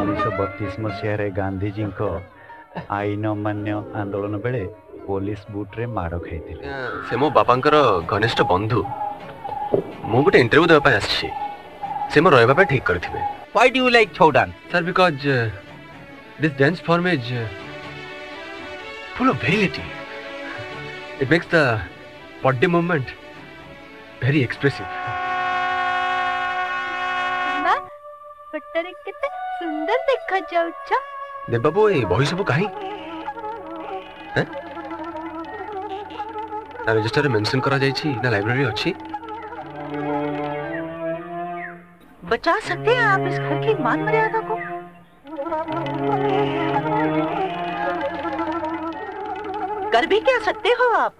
उन्नीस सौ बत्तीस मसीह गांधीजी आईन मान्य आंदोलन बेले पुलिस बुट्रे मार खाई से मो बापा घनिष्ठ बंधु मु गोटे इंटरव्यू देवा आसी से मो रहा ठीक करेंगे Why do you like chow dance? Sir, because uh, this dance form is uh, full of variety. It makes the body movement very expressive. सुंदर देखा जाऊ बाबू ए बही सब हैं रजिस्टर में मेंशन करा जाई छी ना लाइब्रेरी अछि बचा सकते हैं आप इस घर की मान मर्यादा को कर भी क्या सकते हो आप